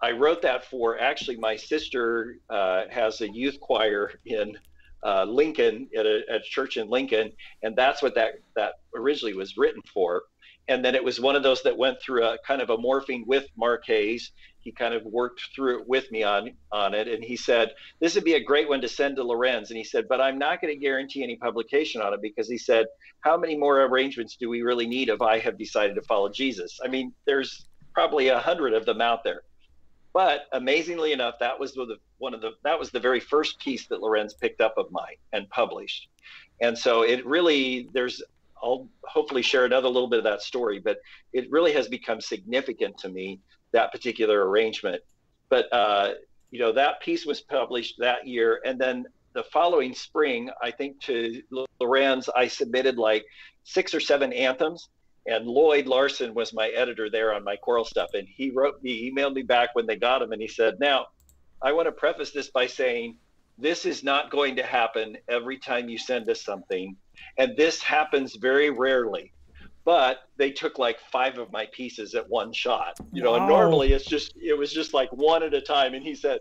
I wrote that for actually my sister uh, has a youth choir in uh, Lincoln at a, at a, church in Lincoln, and that's what that that originally was written for. And then it was one of those that went through a kind of a morphing with Hayes. He kind of worked through it with me on on it, and he said this would be a great one to send to Lorenz. And he said, but I'm not going to guarantee any publication on it because he said, how many more arrangements do we really need if I have decided to follow Jesus? I mean, there's probably a hundred of them out there. But amazingly enough, that was the, one of the that was the very first piece that Lorenz picked up of mine and published. And so it really there's I'll hopefully share another little bit of that story, but it really has become significant to me that particular arrangement. But uh, you know that piece was published that year, and then the following spring, I think to Lorenz, I submitted like six or seven anthems, and Lloyd Larson was my editor there on my choral stuff, and he wrote, he emailed me back when they got him, and he said, "Now, I want to preface this by saying." This is not going to happen every time you send us something. And this happens very rarely but they took like five of my pieces at one shot. You know wow. and normally it's just it was just like one at a time. And he said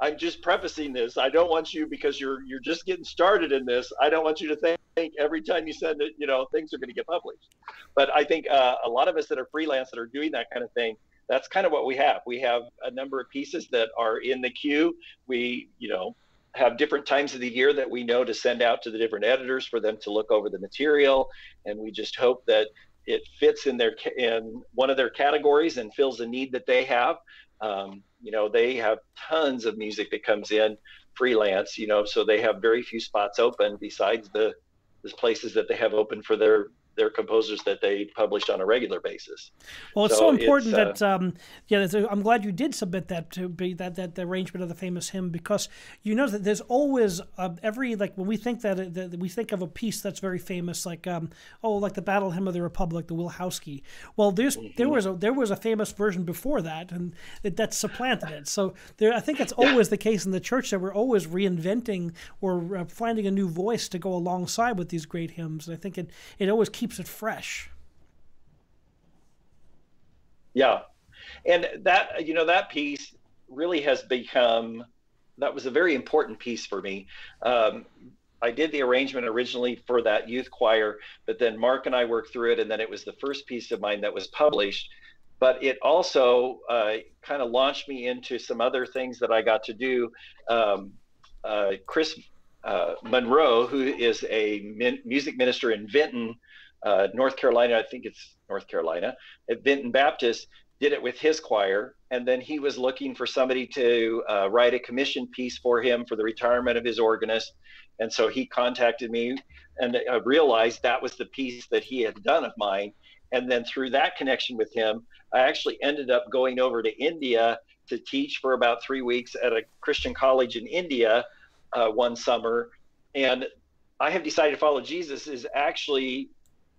i'm just prefacing this. I don't want you because you're you're just getting started in this. I don't want you to think every time you send it you know things are going to get published. But i think uh, a lot of us that are freelance that are doing that kind of thing that's kind of what we have. We have a number of pieces that are in the queue. We you know have different times of the year that we know to send out to the different editors for them to look over the material. And we just hope that it fits in their in one of their categories and fills a need that they have. Um, you know they have tons of music that comes in freelance you know so they have very few spots open besides the the places that they have open for their their composers that they published on a regular basis. Well, it's so, so important it's, uh, that um, yeah, I'm glad you did submit that to be that that the arrangement of the famous hymn because you know that there's always uh, every like when we think that, that, we think of a piece that's very famous like um, oh like the Battle Hymn of the Republic, the Wilhousky. Well, there's mm-hmm. there was a there was a famous version before that and it, that supplanted it. So there, I think that's always yeah. the case in the church that we're always reinventing or uh, finding a new voice to go alongside with these great hymns. And I think it it always keeps keeps it fresh. Yeah. And that, you know, that piece really has become, that was a very important piece for me. Um, I did the arrangement originally for that youth choir, but then Mark and I worked through it, and then it was the first piece of mine that was published. But it also uh, kind of launched me into some other things that I got to do. Um, uh, Chris uh, Monroe, who is a min- music minister in Vinton, uh, North Carolina, I think it's North Carolina, at Vinton Baptist, did it with his choir. And then he was looking for somebody to uh, write a commission piece for him for the retirement of his organist. And so he contacted me and I realized that was the piece that he had done of mine. And then through that connection with him, I actually ended up going over to India to teach for about three weeks at a Christian college in India uh, one summer. And I have decided to follow Jesus is actually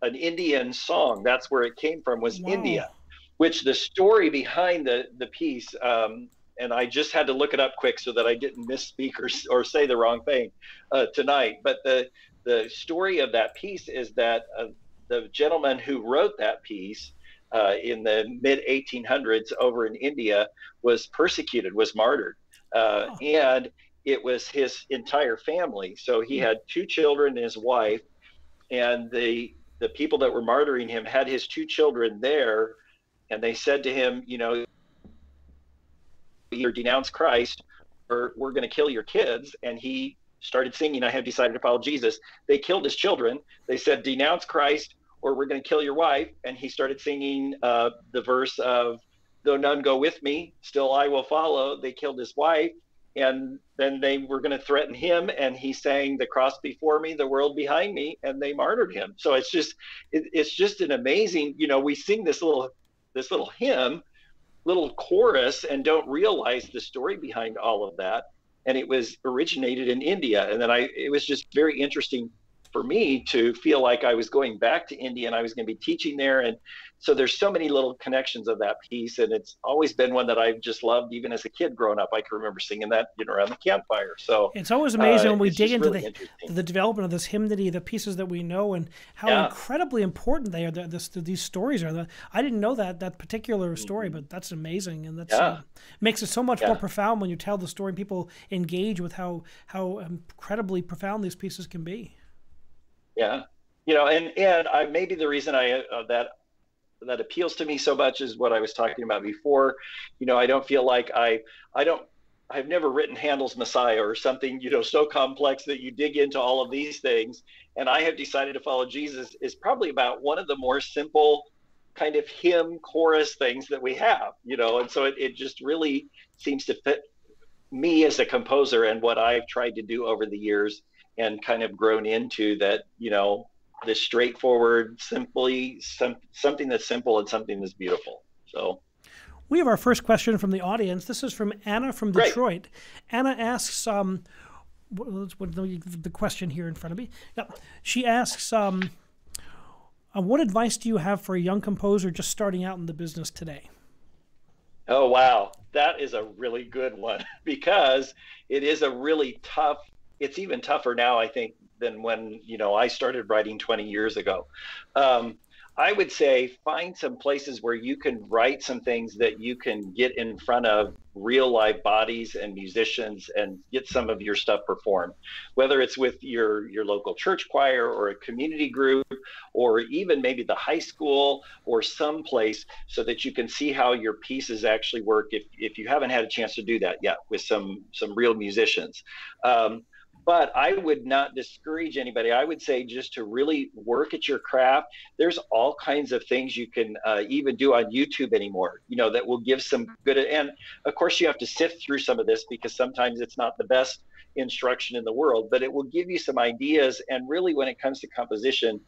an Indian song. That's where it came from was wow. India, which the story behind the the piece. Um, and I just had to look it up quick so that I didn't misspeak or, or say the wrong thing uh, tonight. But the the story of that piece is that uh, the gentleman who wrote that piece uh, in the mid 1800s over in India was persecuted, was martyred, uh, oh. and it was his entire family. So he hmm. had two children and his wife, and the the people that were martyring him had his two children there, and they said to him, you know, either denounce Christ or we're going to kill your kids. And he started singing, I have decided to follow Jesus. They killed his children. They said, denounce Christ or we're going to kill your wife. And he started singing uh, the verse of, though none go with me, still I will follow. They killed his wife and then they were going to threaten him and he sang the cross before me the world behind me and they martyred him. So it's just it, it's just an amazing you know we sing this little this little hymn little chorus and don't realize the story behind all of that. And it was originated in india and then i it was just very interesting for me to feel like I was going back to India and I was going to be teaching there. And so there's so many little connections of that piece. And it's always been one that I've just loved, even as a kid growing up. I can remember singing that, you know, around the campfire. So it's always amazing uh, when we dig into really the, the development of this hymnody, the pieces that we know, and how yeah. incredibly important they are. The, this, these stories are. The, I didn't know that, that particular story, mm-hmm. but that's amazing. And that's yeah. uh, makes it so much yeah. more profound when you tell the story and people engage with how, how incredibly profound these pieces can be. Yeah, you know, and and I maybe the reason I uh, that that appeals to me so much is what I was talking about before. You know, I don't feel like I I don't I've never written Handel's Messiah or something, you know, so complex that you dig into all of these things. And I have decided to follow Jesus is probably about one of the more simple kind of hymn chorus things that we have, you know, and so it, it just really seems to fit me as a composer and what I've tried to do over the years and kind of grown into that, you know, this straightforward, simply some, something that's simple and something that's beautiful. So we have our first question from the audience. This is from Anna from Great. Detroit. Anna asks, um, what, what, the, the question here in front of me. Yeah. She asks, um, uh, what advice do you have for a young composer just starting out in the business today? Oh, wow. That is a really good one because it is a really tough it's even tougher now, I think, than when you know I started writing 20 years ago. Um, I would say find some places where you can write some things that you can get in front of real live bodies and musicians and get some of your stuff performed whether it's with your your local church choir or a community group or even maybe the high school or some place so that you can see how your pieces actually work if, if you haven't had a chance to do that yet with some some real musicians um, but I would not discourage anybody. I would say just to really work at your craft. There's all kinds of things you can uh, even do on YouTube anymore, you know, that will give some good. And of course, you have to sift through some of this because sometimes it's not the best instruction in the world, but it will give you some ideas. And really, when it comes to composition,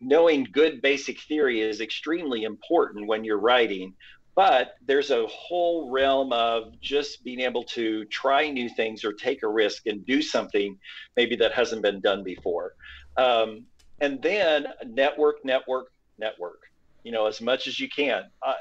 knowing good basic theory is extremely important when you're writing but there's a whole realm of just being able to try new things or take a risk and do something maybe that hasn't been done before. Um, and then network network network you know as much as you can. Uh,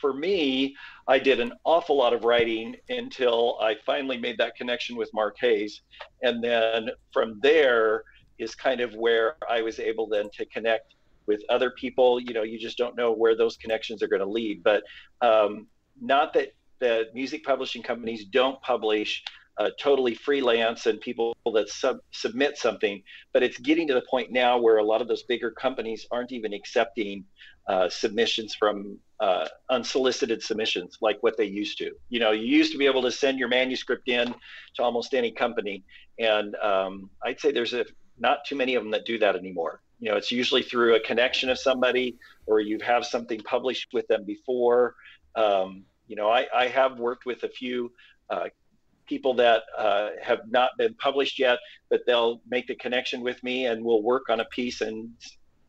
for me i did an awful lot of writing until i finally made that connection with mark hayes. And then from there is kind of where i was able then to connect with other people you know you just don't know where those connections are going to lead. But um, not that the music publishing companies don't publish uh, totally freelance and people that sub- submit something but it's getting to the point now where a lot of those bigger companies aren't even accepting uh, submissions from uh, unsolicited submissions like what they used to. You know you used to be able to send your manuscript in to almost any company and um, i'd say there's a, not too many of them that do that anymore you know it's usually through a connection of somebody or you have something published with them before. Um, you know I, I have worked with a few uh, people that uh, have not been published yet but they'll make the connection with me and we'll work on a piece and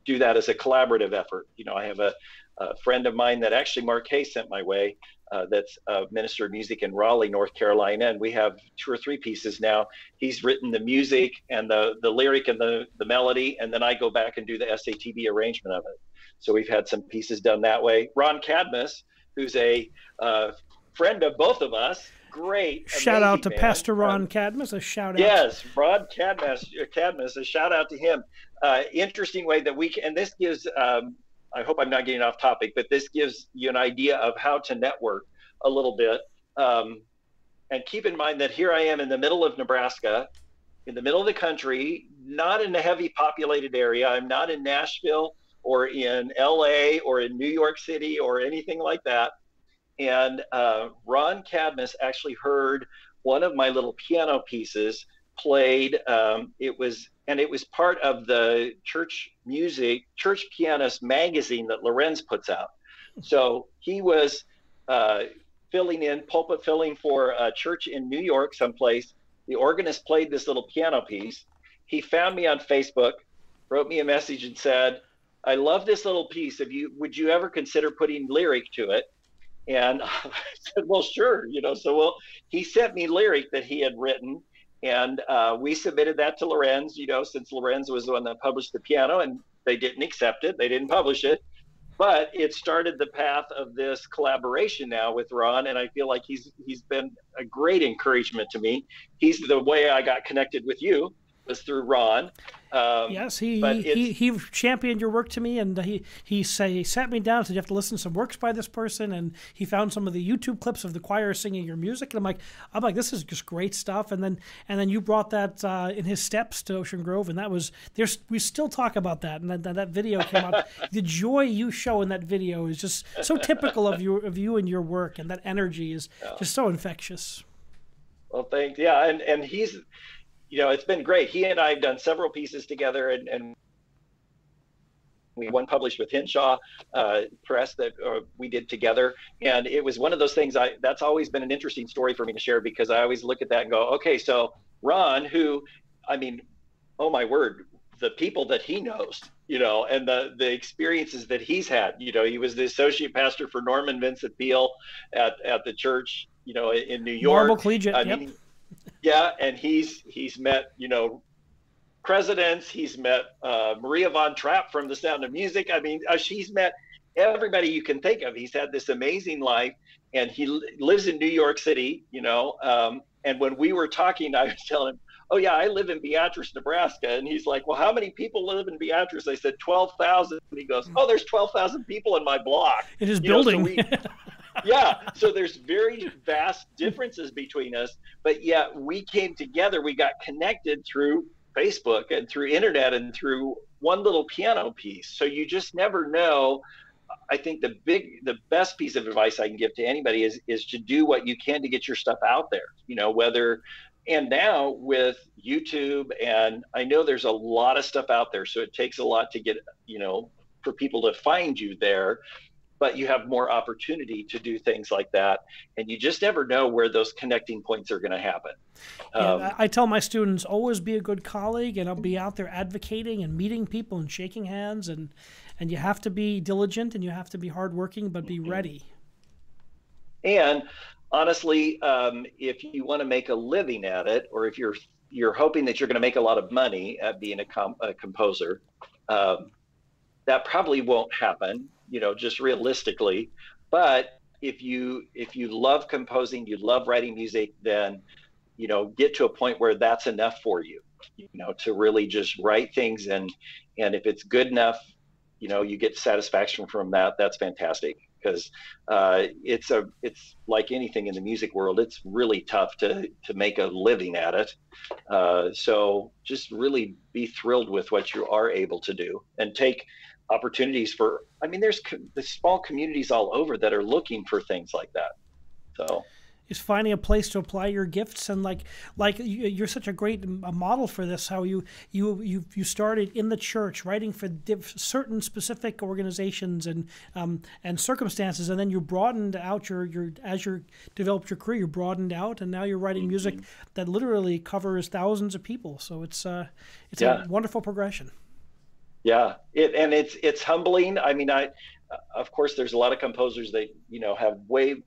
do that as a collaborative effort. You know i have a, a friend of mine that actually Mark Hayes sent my way uh, that's a minister of music in Raleigh, North Carolina, and we have two or three pieces now. He's written the music and the the lyric and the the melody, and then I go back and do the SATB arrangement of it. So we've had some pieces done that way. Ron Cadmus, who's a uh, friend of both of us, great. Shout out to man. Pastor Ron um, Cadmus. A shout out. Yes, Ron Cadmus. Cadmus. A shout out to him. Uh, interesting way that we can, and this gives um, I hope I'm not getting off topic, but this gives you an idea of how to network a little bit. Um, and keep in mind that here I am in the middle of Nebraska, in the middle of the country, not in a heavy populated area. I'm not in Nashville or in LA or in New York City or anything like that. And uh, Ron Cadmus actually heard one of my little piano pieces played. Um, it was and it was part of the church music, church pianist magazine that Lorenz puts out. So he was uh, filling in, pulpit filling for a church in New York, someplace. The organist played this little piano piece. He found me on Facebook, wrote me a message, and said, "I love this little piece. If you would you ever consider putting lyric to it?" And I said, "Well, sure." You know, so well, he sent me lyric that he had written and uh, we submitted that to Lorenz. You know, since Lorenz was the one that published the piano, and they didn't accept it, they didn't publish it. But it started the path of this collaboration now with Ron, and I feel like he's he's been a great encouragement to me. He's the way I got connected with you was through Ron. Um, yes, he, he he championed your work to me, and he he say he sat me down and said you have to listen to some works by this person, and he found some of the YouTube clips of the choir singing your music, and I'm like I'm like this is just great stuff, and then and then you brought that uh, in his steps to Ocean Grove, and that was there's we still talk about that, and that, that video came out. the joy you show in that video is just so typical of you of you and your work, and that energy is yeah. just so infectious. Well, thanks. Yeah, and and he's you know, it's been great. He and I have done several pieces together, and, and we one published with Hinshaw uh, Press that uh, we did together, and it was one of those things. I that's always been an interesting story for me to share because I always look at that and go, okay, so Ron, who, I mean, oh my word, the people that he knows, you know, and the the experiences that he's had. You know, he was the associate pastor for Norman Vincent Peale at at the church, you know, in New York. Marble Collegiate. I yep. mean, yeah, and he's he's met you know presidents. He's met uh, Maria von Trapp from The Sound of Music. I mean, uh, she's met everybody you can think of. He's had this amazing life, and he lives in New York City. You know, um, and when we were talking, I was telling him, "Oh yeah, I live in Beatrice, Nebraska," and he's like, "Well, how many people live in Beatrice?" I said, 12,000. And he goes, "Oh, there's 12,000 people in my block." In his you building. Know, so we, yeah. So there's very vast differences between us, but yet we came together. We got connected through Facebook and through internet and through one little piano piece. So you just never know. I think the big, the best piece of advice I can give to anybody is is to do what you can to get your stuff out there. You know, whether and now with YouTube and I know there's a lot of stuff out there, so it takes a lot to get you know for people to find you there but you have more opportunity to do things like that. And you just never know where those connecting points are going to happen. Um, yeah, I tell my students always be a good colleague, and I'll be out there advocating and meeting people and shaking hands, and and you have to be diligent and you have to be hardworking, but be mm-hmm. ready. And honestly, um, if you want to make a living at it, or if you're you're hoping that you're going to make a lot of money at being a, com- a composer, um, that probably won't happen you know, just realistically. But if you if you love composing, you love writing music, then you know, get to a point where that's enough for you, you know, to really just write things and and if it's good enough, you know, you get satisfaction from that. That's fantastic because uh, it's a it's like anything in the music world. It's really tough to to make a living at it. Uh, so just really be thrilled with what you are able to do and take opportunities for i mean there's the small communities all over that are looking for things like that so is finding a place to apply your gifts and like like you're such a great model for this how you you you you started in the church writing for diff, certain specific organizations and um, and circumstances and then you broadened out your your as you developed your career you broadened out and now you're writing music mm-hmm. that literally covers thousands of people so it's uh it's yeah. a wonderful progression yeah, it and it's it's humbling. I mean, I of course there's a lot of composers that you know have way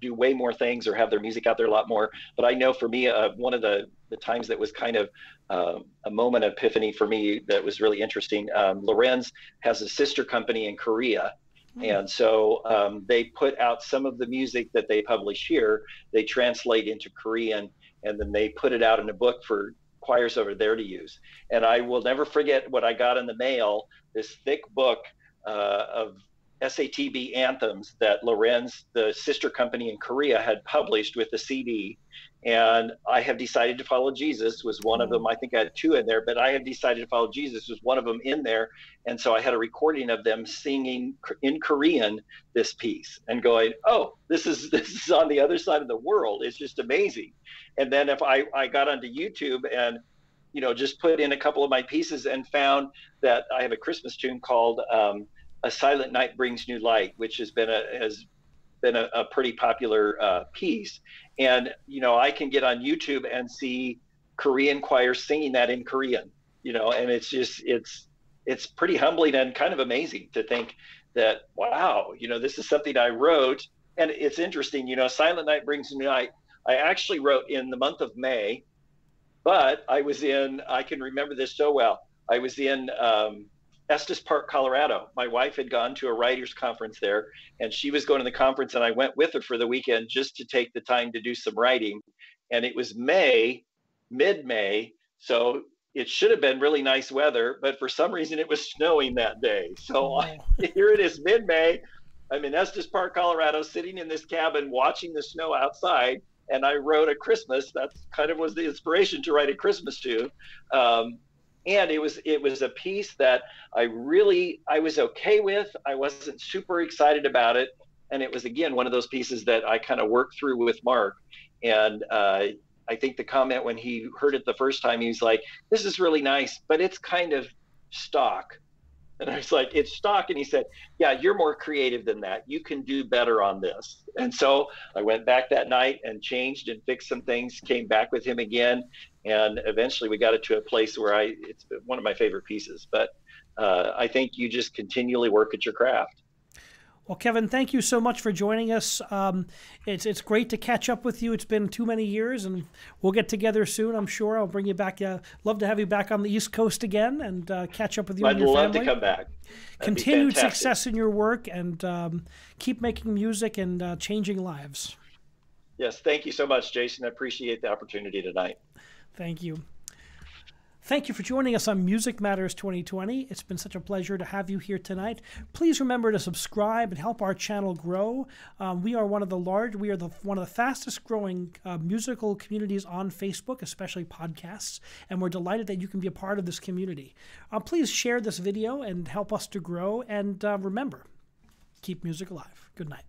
do way more things or have their music out there a lot more. But I know for me, uh, one of the the times that was kind of uh, a moment of epiphany for me that was really interesting. Um, Lorenz has a sister company in Korea. Mm. And so um, they put out some of the music that they publish here, they translate into Korean, and then they put it out in a book for choirs over there to use. And I will never forget what I got in the mail this thick book uh, of SATB anthems that Lorenz, the sister company in Korea, had published with the CD. And I have decided to follow Jesus was one of them. I think I had two in there, but I have decided to follow Jesus was one of them in there. And so I had a recording of them singing in Korean this piece and going, "Oh, this is this is on the other side of the world. It's just amazing." And then if I I got onto YouTube and you know just put in a couple of my pieces and found that I have a Christmas tune called. Um, a Silent Night Brings New Light, which has been a has been a, a pretty popular uh, piece. And you know, I can get on YouTube and see Korean choirs singing that in Korean. You know, and it's just it's it's pretty humbling and kind of amazing to think that wow, you know, this is something I wrote. And it's interesting, you know, Silent Night Brings New Light I actually wrote in the month of May, but I was in, I can remember this so well. I was in um, Estes Park, Colorado. My wife had gone to a writers conference there, and she was going to the conference, and I went with her for the weekend just to take the time to do some writing. And it was May, mid May, so it should have been really nice weather, but for some reason it was snowing that day. So oh. here it is, mid May. I'm in Estes Park, Colorado, sitting in this cabin watching the snow outside. And I wrote a Christmas. That's kind of was the inspiration to write a Christmas tune. Um, and it was it was a piece that I really I was okay with. I wasn't super excited about it, and it was again one of those pieces that I kind of worked through with Mark. And uh, I think the comment when he heard it the first time, he was like, "This is really nice, but it's kind of stock." And I was like, "It's stock," and he said, "Yeah, you're more creative than that. You can do better on this." And so I went back that night and changed and fixed some things. Came back with him again, and eventually we got it to a place where I it's one of my favorite pieces. But uh, I think you just continually work at your craft. Well, Kevin, thank you so much for joining us. Um, it's it's great to catch up with you. It's been too many years, and we'll get together soon. I'm sure. I'll bring you back. Uh, love to have you back on the East Coast again and uh, catch up with you I'd and your love family. to come back. That'd Continued success in your work, and um, keep making music and uh, changing lives. Yes, thank you so much, Jason. I appreciate the opportunity tonight. Thank you. Thank you for joining us on Music Matters 2020. It's been such a pleasure to have you here tonight. Please remember to subscribe and help our channel grow. Um, we are one of the large, we are the one of the fastest growing uh, musical communities on Facebook, especially podcasts, and we're delighted that you can be a part of this community. Uh, please share this video and help us to grow. And uh, remember, keep music alive. Good night.